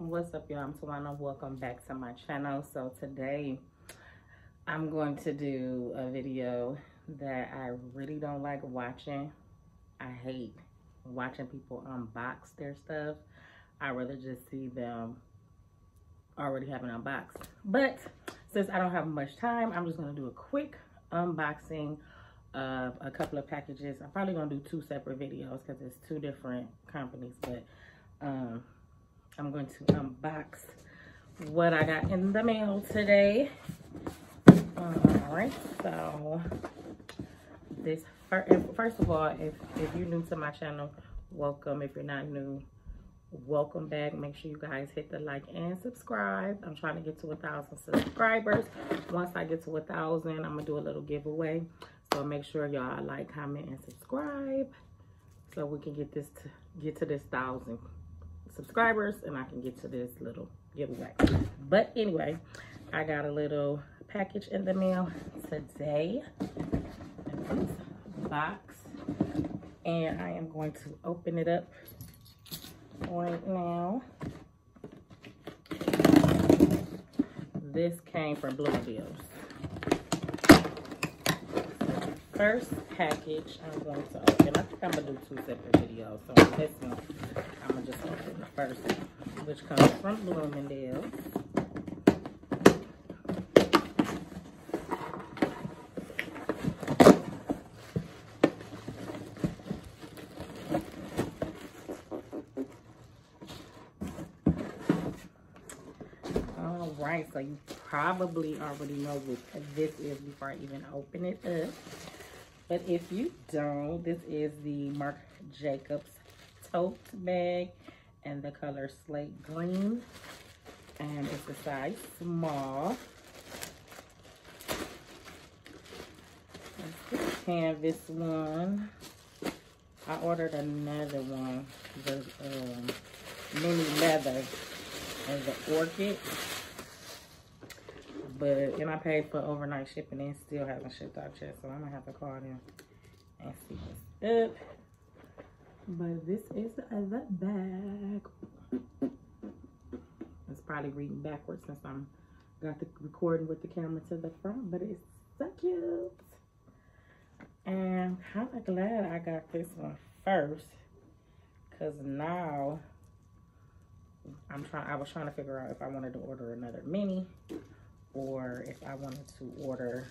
what's up y'all? I'm tawana. Welcome back to my channel. So today i'm going to do a video that i really don't like watching. I hate watching people unbox their stuff. I rather just see them already having unboxed. But since i don't have much time i'm just going to do a quick unboxing of a couple of packages. I'm probably going to do two separate videos because it's two different companies but um I'm going to unbox what I got in the mail today. All right, so this first of all, if if you're new to my channel, welcome. If you're not new, welcome back. Make sure you guys hit the like and subscribe. I'm trying to get to a thousand subscribers. Once I get to a thousand, I'm gonna do a little giveaway. So make sure y'all like, comment, and subscribe so we can get this to get to this thousand subscribers and I can get to this little giveaway. But anyway, I got a little package in the mail today. box. And I am going to open it up right now. This came from Bloomingdale's. First package I'm going to open. I think I'm going to do two separate videos. So this one I'm just open the first which comes from Bloomingdale. All right, so you probably already know what this is before I even open it up. But if you don't, this is the Marc Jacobs tote bag and the color slate green. And it's a size small. Canvas one. I ordered another one the um, mini leather and the orchid. But and I paid for overnight shipping and still haven't shipped out yet so I'm gonna have to call them and see what's up but this is the back. It's probably reading backwards since I'm got the recording with the camera to the front, but it's so cute. And I'm kind of glad I got this one first, cause now I'm trying. I was trying to figure out if I wanted to order another mini, or if I wanted to order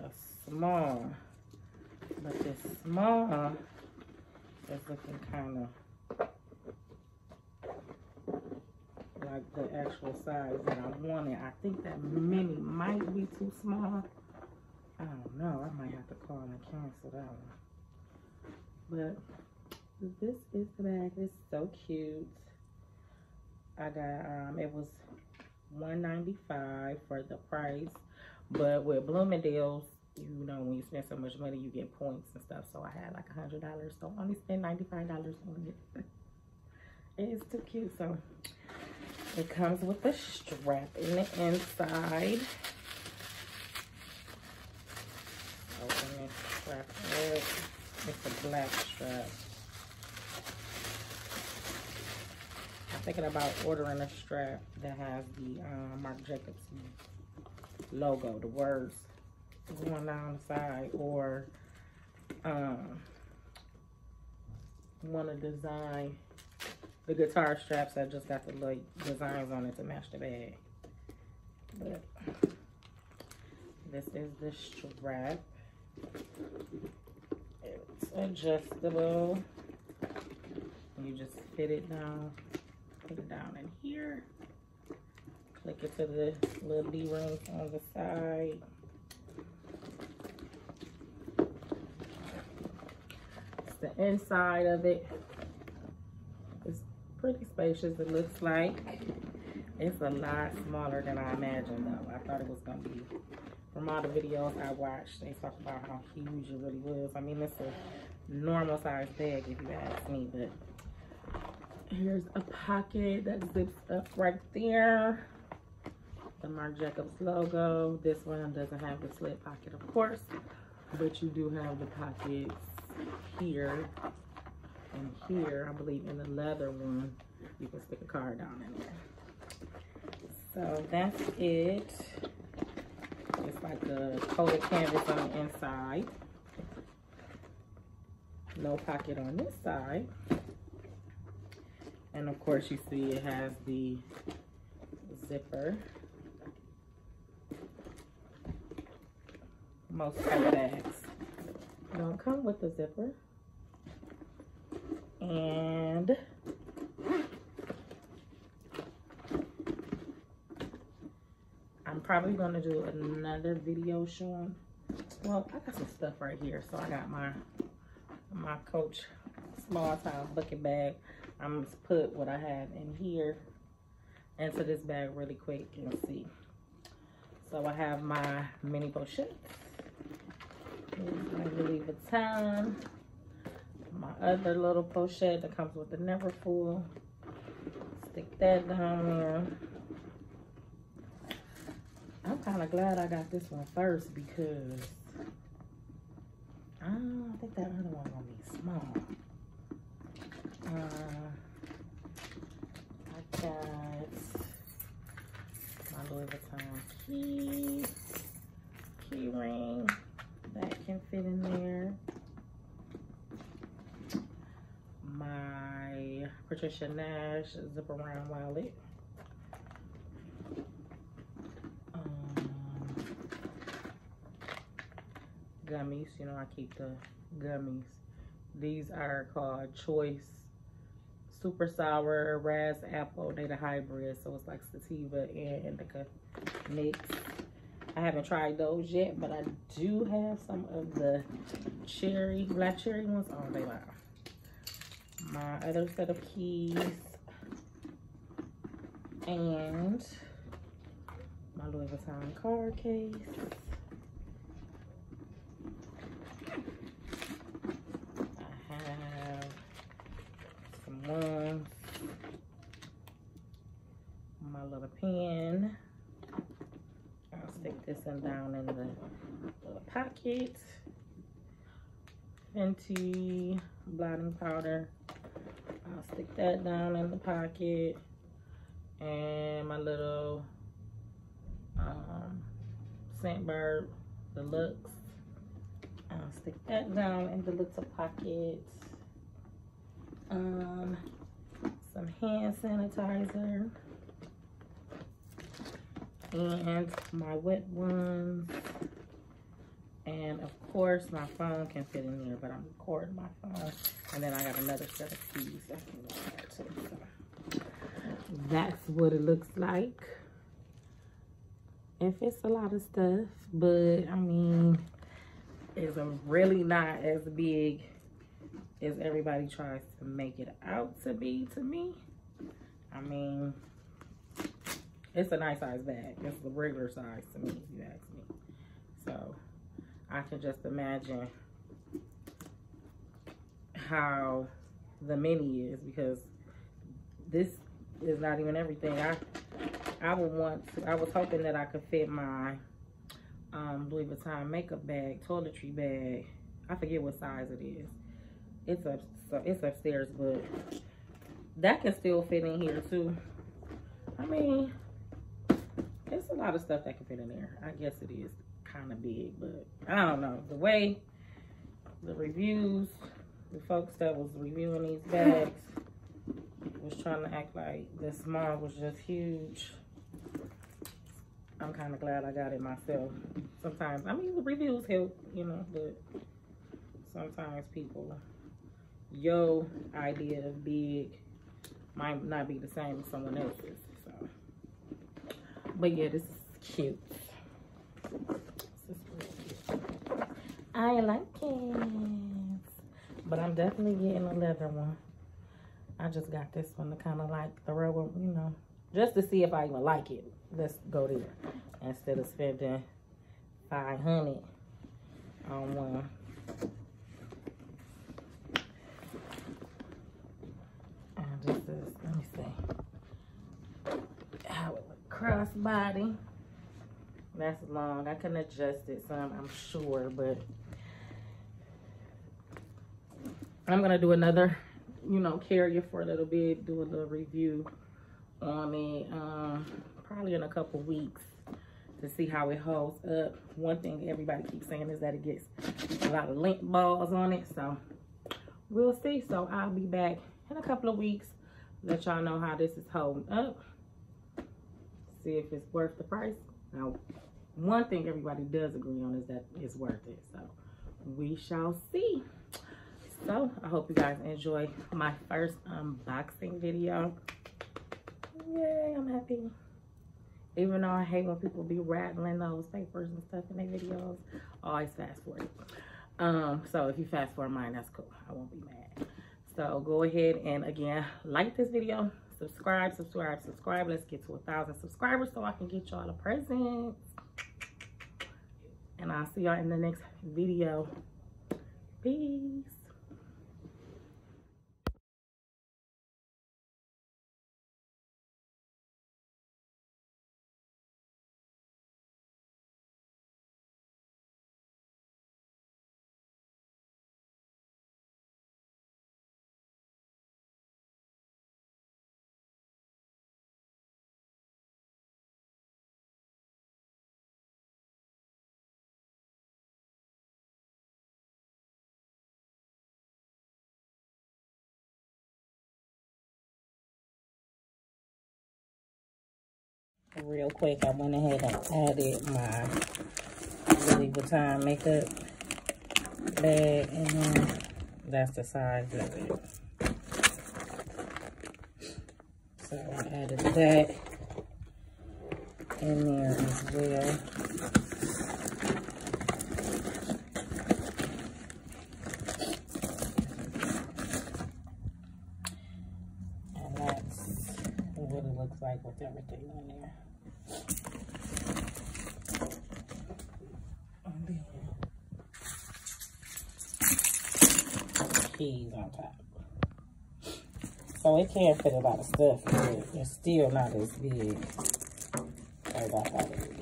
a small. But this small it's looking kind of like the actual size that I wanted. I think that mini might be too small. I don't know. I might have to call and cancel that one. But this is the bag. It's so cute. I got, um, it was 195 for the price. But with Bloomingdale's, you know, when you spend so much money, you get points and stuff. So I had like a hundred dollars. So I only spent ninety-five dollars on it. it is too cute. So it comes with a strap in the inside. Open it, strap it. It's a black strap. I'm thinking about ordering a strap that has the um, Marc Jacobs logo, the words going down the side or um, want to design the guitar straps I just got the like designs on it to match the bag. But this is the strap. It's adjustable. You just fit it down, put it down in here. Click it to the little D-rings on the side. The inside of it is pretty spacious, it looks like. It's a lot smaller than I imagined though. I thought it was gonna be, from all the videos I watched, they talk about how huge it really was. I mean, it's a normal size bag if you ask me, but here's a pocket that zips up right there. The Marc Jacobs logo. This one doesn't have the slip pocket, of course, but you do have the pockets here And here, I believe in the leather one, you can stick a card down in there. So that's it. It's like a coated canvas on the inside. No pocket on this side. And of course you see it has the zipper. Most tote bags don't come with the zipper. And I'm probably gonna do another video showing. Well, I got some stuff right here. So I got my my Coach small town bucket bag. I'm just put what I have in here into this bag really quick and see. So I have my mini pochettes. Vuitton. My other little pochette that comes with the Neverfull. Stick that down there. I'm kind of glad I got this one first because I think that other one gonna be small. Uh, I got my Louis Vuitton key, key ring that can fit in there. My Patricia Nash zip around wallet. Um, gummies. You know, I keep the gummies. These are called Choice Super Sour Raz Apple. The hybrid, so it's like sativa and indica mix. I haven't tried those yet, but I do have some of the cherry, black cherry ones. Oh, they are. My other set of keys. And my Louis Vuitton card case. I have some ones. My little pen. I'll stick this in down in the little pocket. Fenty blotting powder. I'll stick that down in the pocket. And my little um, Scentbird Deluxe. I'll stick that down in the little pocket um, some hand sanitizer, and my wet ones. And of course, my phone can fit in there, but I'm recording my phone. And then I got another set of keys. That's, what it looks like. If it's a lot of stuff, but I mean, it's really not as big as everybody tries to make it out to be to me. I mean, it's a nice size bag. It's a regular size to me, if you ask me. So, I can just imagine how the mini is because this is not even everything. I I would want to, I was hoping that I could fit my um, Louis Vuitton makeup bag, toiletry bag. I forget what size it is it's up so it's upstairs but that can still fit in here too i mean it's a lot of stuff that can fit in there i guess it is kind of big but i don't know the way the reviews the folks that was reviewing these bags was trying to act like the small was just huge i'm kind of glad i got it myself sometimes i mean the reviews help you know but sometimes people your idea of big might not be the same as someone else's. So, but yeah, this is cute. This is cute. I like it, but I'm definitely getting a leather one. I just got this one to kind of like throw, you know, just to see if I even like it. Let's go there instead of spending 500 on one. And this is, Let me see. Crossbody. That's long. I can adjust it some, I'm sure, but I'm gonna do another you know, carry it for a little bit, do a little review on it, um, probably in a couple weeks to see how it holds up. One thing everybody keeps saying is that it gets a lot of lint balls on it, so we'll see. So I'll be back in a couple of weeks, let y'all know how this is holding up. See if it's worth the price. Now, one thing everybody does agree on is that it's worth it. So we shall see. So I hope you guys enjoy my first unboxing video. Yay, I'm happy. Even though I hate when people be rattling those papers and stuff in their videos, always fast forward. Um, so if you fast forward mine, that's cool. I won't be mad. So go ahead and again, like this video, subscribe, subscribe, subscribe. Let's get to a thousand subscribers so I can get y'all a present. And I'll see y'all in the next video. Peace. Real quick, I went ahead and added my Louis Vuitton makeup bag and here. That's the size of it. So I added that in there as well. And that's what it looks like with everything on there. Keys on top. So it can fit a lot of stuff, but it's still not as big as I thought it would.